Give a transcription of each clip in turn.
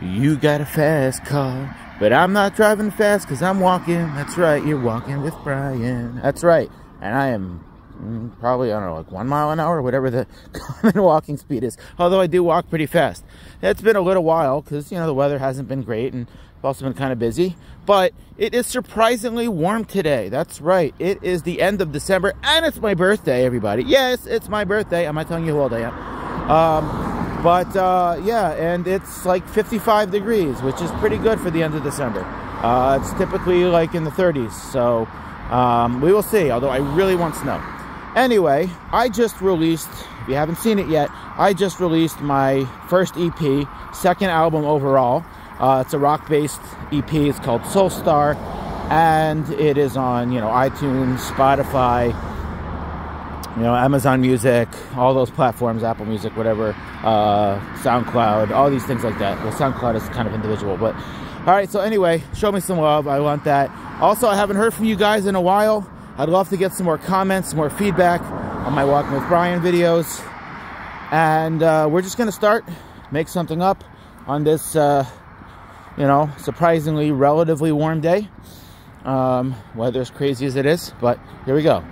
You got a fast car, but I'm not driving fast because I'm walking. That's right, you're walking with Brian. That's right. And I am mm, probably, I don't know, like one mile an hour, whatever the common walking speed is. Although I do walk pretty fast. It's been a little while because, you know, the weather hasn't been great and I've also been kind of busy. But it is surprisingly warm today. That's right. It is the end of December and it's my birthday, everybody. Yes, it's my birthday. I'm not telling you how old I am. Um, but uh, yeah, and it's like 55 degrees, which is pretty good for the end of December. Uh, it's typically like in the 30s, so um, we will see, although I really want snow. Anyway, I just released, if you haven't seen it yet, I just released my first EP, second album overall. Uh, it's a rock-based EP, it's called Soul Star, and it is on, you know, iTunes, Spotify, you know, Amazon Music, all those platforms, Apple Music, whatever, uh, SoundCloud, all these things like that. Well, SoundCloud is kind of individual, but all right. So anyway, show me some love. I want that. Also, I haven't heard from you guys in a while. I'd love to get some more comments, some more feedback on my Walking with Brian videos, and uh, we're just gonna start, make something up on this, uh, you know, surprisingly relatively warm day. Um, weather as crazy as it is, but here we go.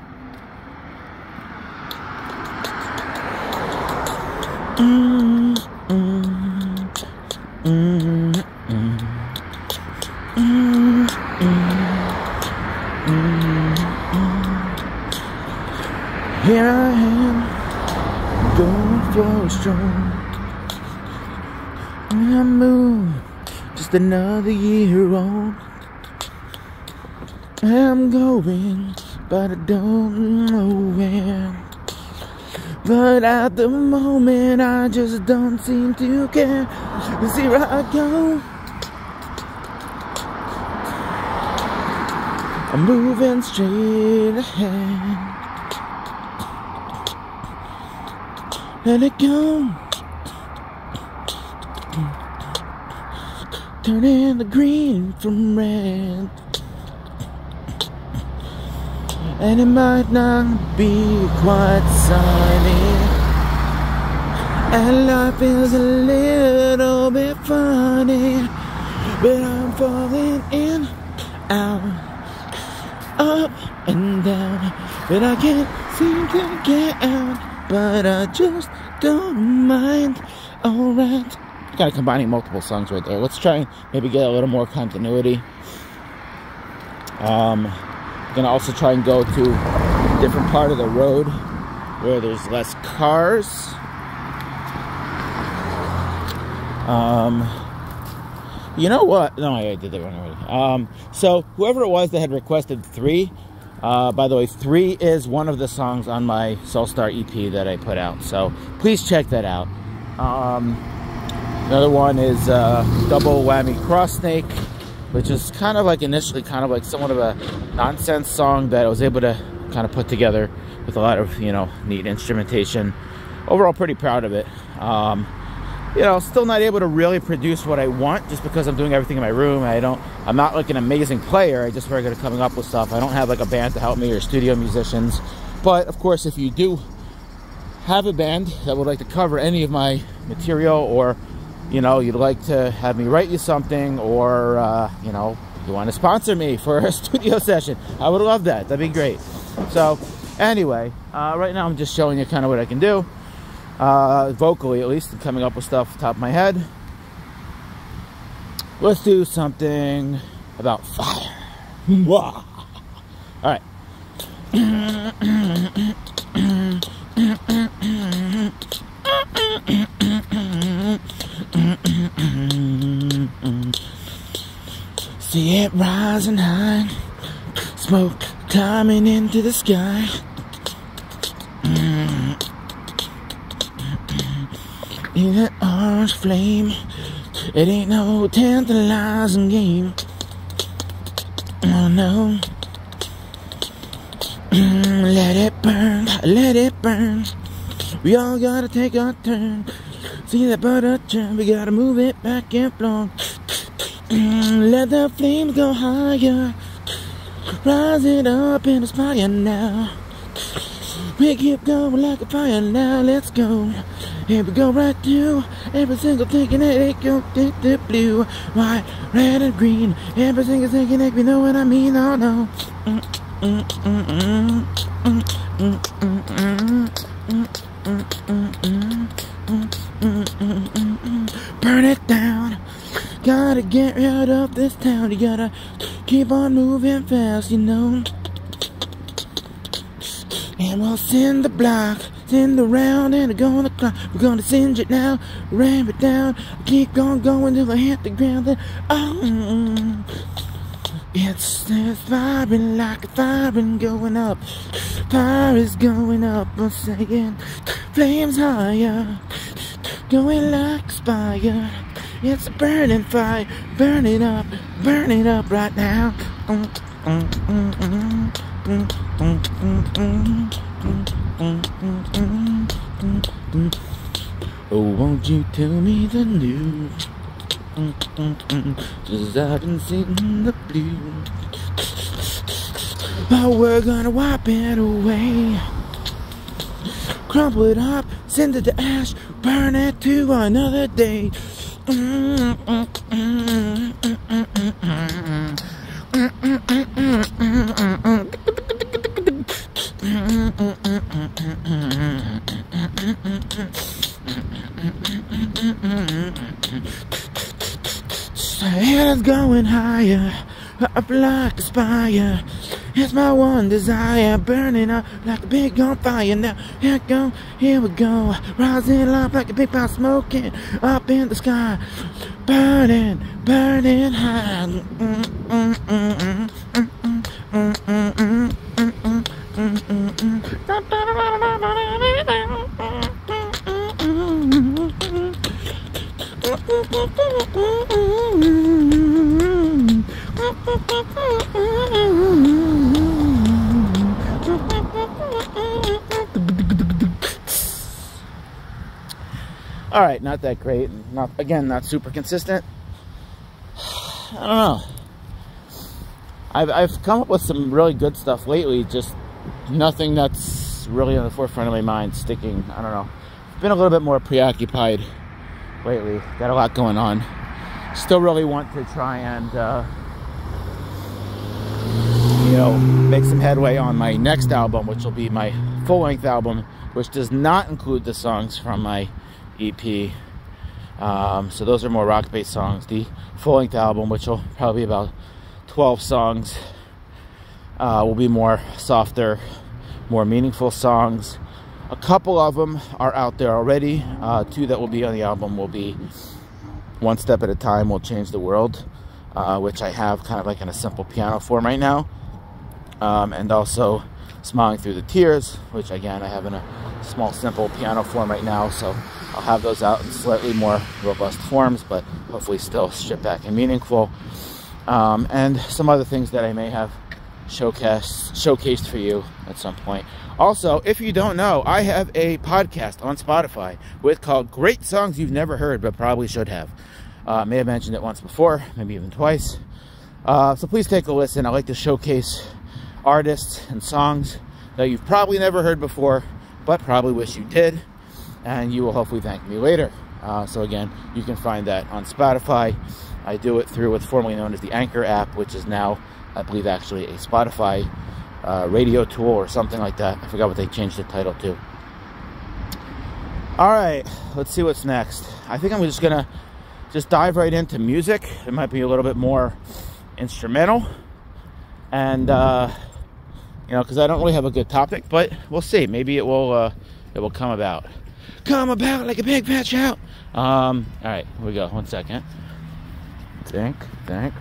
Here I am, for a stroll. I move, another year old. I'm going, but I don't know where. But at the moment, I just don't seem to care. Cause here I go. I'm moving straight ahead. Let it go. Turning the green from red. and it might not be quite sunny. And life is a little bit funny, but I'm falling in, out, up and down, but I can't seem to get out. But I just don't mind. Alright. Kind of combining multiple songs right there. Let's try and maybe get a little more continuity. Um, gonna also try and go to a different part of the road where there's less cars. Um, you know what? No, I did that one already. Um, so whoever it was that had requested three, uh, by the way, three is one of the songs on my Soulstar EP that I put out. So please check that out. Um, another one is uh, Double Whammy Cross Snake which is kind of like initially kind of like somewhat of a nonsense song that I was able to kind of put together with a lot of, you know, neat instrumentation. Overall, pretty proud of it. Um, you know, still not able to really produce what I want just because I'm doing everything in my room. I don't, I'm not like an amazing player. I just very good at coming up with stuff. I don't have like a band to help me or studio musicians. But of course, if you do have a band that would like to cover any of my material or you know, you'd like to have me write you something or, uh, you know, you want to sponsor me for a studio session, I would love that. That'd be great. So, anyway, uh, right now I'm just showing you kind of what I can do. Uh, vocally, at least, coming up with stuff top of my head. Let's do something about fire. All right. See it rising high, smoke climbing into the sky. In that orange flame, it ain't no tantalizing game. Oh no. Let it burn, let it burn. We all gotta take our turn. See that churn, we gotta move it back and forth. Let the flames go higher. Rise it up in the fire now. We keep going like a fire now, let's go. Here we go right through every single thing and it go dip the blue, white, red and green. Every single thing and it, you know what I mean, oh no. Burn it down. Gotta get rid of this town. You gotta keep on moving fast, you know. And we'll send the block, send around, and we're gonna climb. We're gonna send it now, ram it down, keep on going till I hit the ground. Then, oh, it's, it's firing like a firing going up. Fire is going up, I'm saying, flames higher, going like fire. It's a burning fire, burning up, burning up right now. Oh, won't you tell me the news? Cause I didn't seen the blues. Oh, we're gonna wipe it away. Crumple it up, send it to ash, burn it to another day. Head is going higher, up like a spire. It's my one desire, burning up like a big on fire. Now here go, here we go, rising up like a big pot smoking up in the sky, burning, burning high. All right, not that great. Not again, not super consistent. I don't know. I've I've come up with some really good stuff lately. Just nothing that's really on the forefront of my mind sticking. I don't know. Been a little bit more preoccupied lately. Got a lot going on. Still really want to try and uh, you know make some headway on my next album, which will be my full-length album, which does not include the songs from my EP. Um, so those are more rock-based songs. The full-length album, which will probably be about 12 songs, uh, will be more softer, more meaningful songs. A couple of them are out there already. Uh, two that will be on the album will be One Step at a Time Will Change the World, uh, which I have kind of like in a simple piano form right now. Um, and also Smiling Through the Tears, which again I have in a small simple piano form right now. So I'll have those out in slightly more robust forms, but hopefully still stripped back and meaningful. Um, and some other things that I may have showcased, showcased for you at some point. Also, if you don't know, I have a podcast on Spotify with called Great Songs You've Never Heard, but probably should have. Uh, may have mentioned it once before, maybe even twice. Uh, so please take a listen. I like to showcase artists and songs that you've probably never heard before, but probably wish you did and you will hopefully thank me later. Uh, so again, you can find that on Spotify. I do it through what's formerly known as the Anchor app, which is now, I believe, actually a Spotify uh, radio tool or something like that. I forgot what they changed the title to. All right, let's see what's next. I think I'm just gonna just dive right into music. It might be a little bit more instrumental, and uh, you know, because I don't really have a good topic, but we'll see. Maybe it will uh, it will come about. Come about like a big patch out. Um, all right, here we go. One second. Think, think.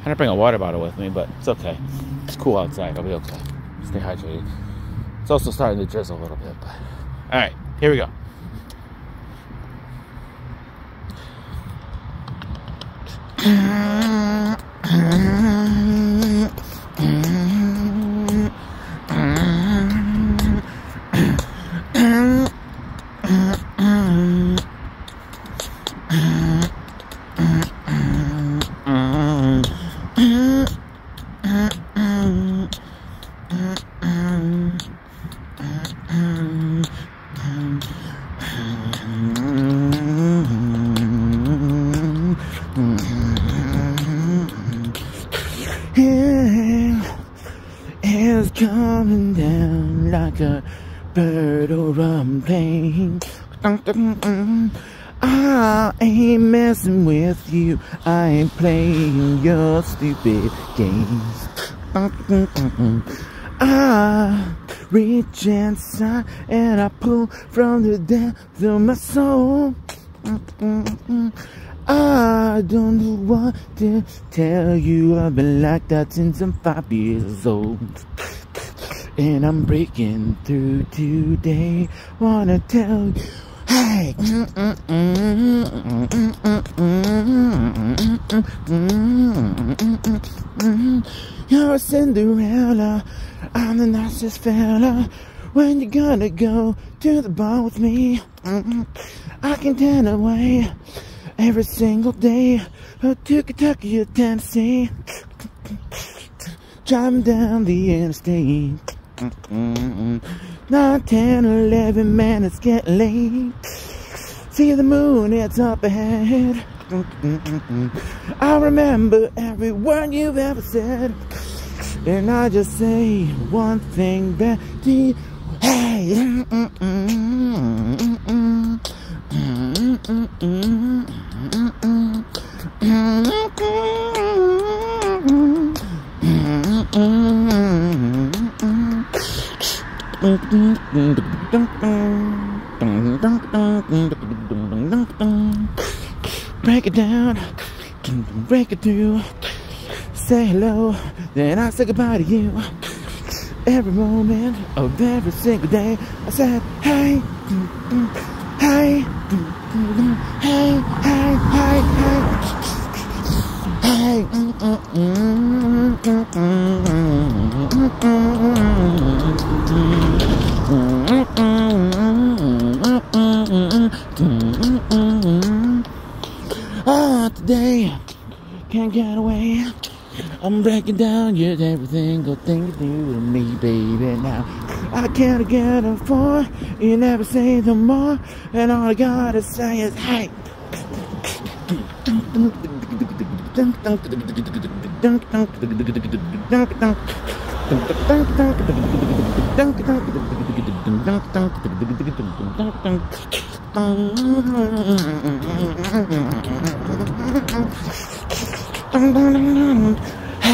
I didn't bring a water bottle with me, but it's okay. It's cool outside. I'll be okay. Stay hydrated. It's also starting to drizzle a little bit, but all right, here we go. I ain't messing with you. I ain't playing your stupid games. I reach inside and I pull from the depth of my soul. I don't know what to tell you. I've been like that since I'm five years old. And I'm breaking through today. Wanna tell you, You're a Cinderella. I'm the nicest fella. When you gonna go to the bar with me? I can turn away every single day to Kentucky or Tennessee. Driving down the interstate. Nine, ten, eleven minutes get late. See the moon, it's up ahead. I remember every word you've ever said. And I just say one thing back to you. Hey! Break it down, break it through. Say hello, then I say goodbye to you. Every moment of every single day, I said, hey, hey, hey, hey, hey, hey, Ah, Breaking down your every single thing you do to me, baby. Now I can't get a four. You never say no more, and all I gotta say is hey.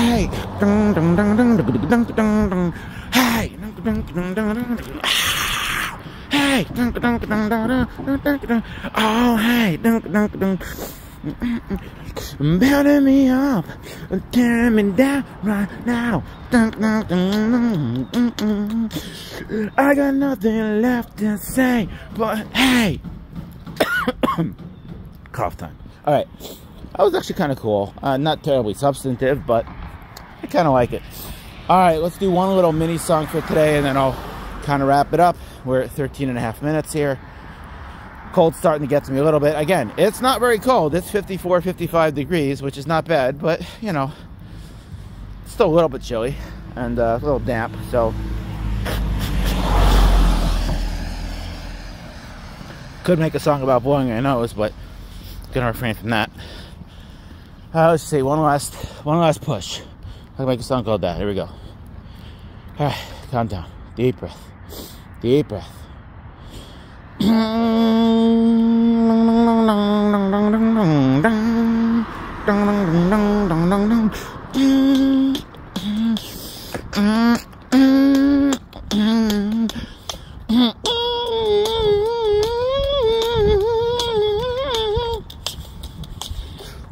Hey, hey, hey, oh, hey, building me up, tearing me down right now. I got nothing left to say, but hey, cough time. All right. That was actually kind of cool. Uh, not terribly substantive, but I kind of like it. All right, let's do one little mini song for today, and then I'll kind of wrap it up. We're at 13 and a half minutes here. Cold starting to get to me a little bit. Again, it's not very cold. It's 54, 55 degrees, which is not bad, but, you know, it's still a little bit chilly and uh, a little damp, so... Could make a song about blowing your nose, but gonna refrain from that. Uh, let's see, one last, one last push. Make a song called that. Here we go. All right, calm down. Deep breath. Deep breath.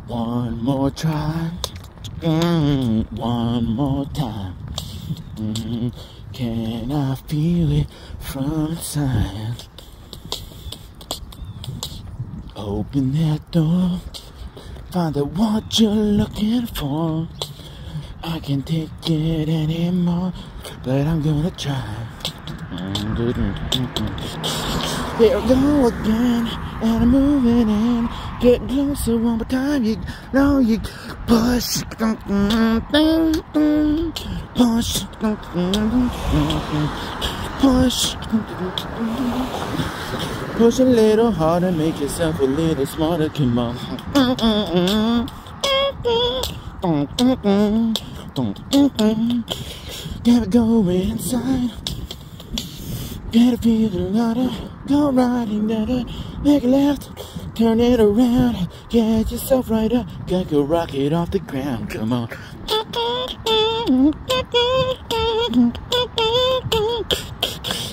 One more try. Mm, one more time. Mm, can I feel it from inside? Open that door. Find out what you're looking for. I can't take it anymore, but I'm gonna try. Here we go again, and I'm moving in. Get closer one more time, you know you push, push, push. Push a little harder, make yourself a little smarter. Come on. Gotta go inside. Gotta feel the louder. Go right in there. Make a left. Turn it around. Get yourself right up. got your rocket off the ground. Come on.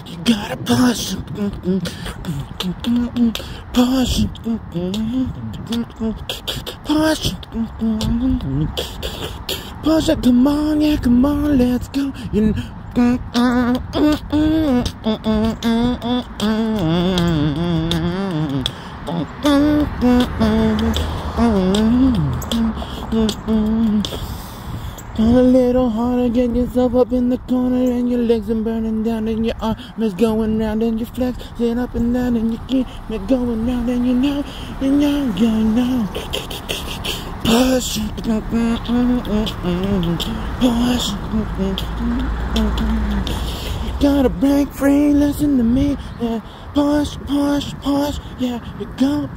You gotta push, push, push, push it. Come on, yeah, come on, let's go. You a little harder, get yourself up in the corner and your legs are burning down and your arm is going round and your flex sit up and down and your keep it going round and you know, you know, you know. Push, push. Gotta break free, listen to me. Yeah. Push, push, push. Yeah, you go.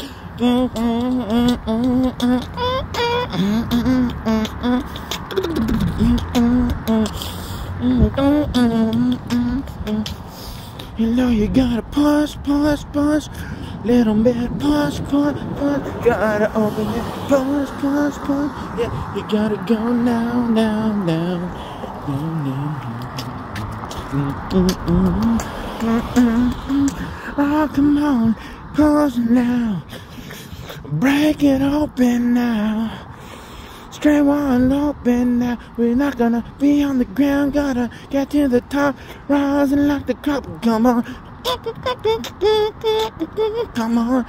You know you gotta push, push, push, little bit push, push, push. Gotta open it, push, push, push. Yeah, you gotta go now, now, now, Oh, come on, push now, break it open now. Straight wide open now. We're not gonna be on the ground. Gotta get to the top. Rising like the clock. Come on. Come on.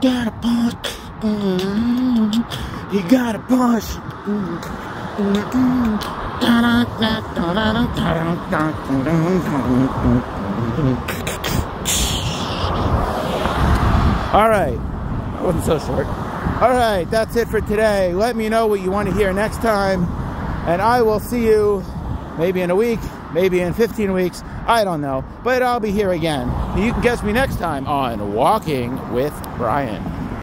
Gotta push. Mm-hmm. You gotta push. Mm-hmm. All right. That wasn't so short. All right, that's it for today. Let me know what you want to hear next time, and I will see you maybe in a week, maybe in 15 weeks. I don't know, but I'll be here again. You can catch me next time on Walking with Brian.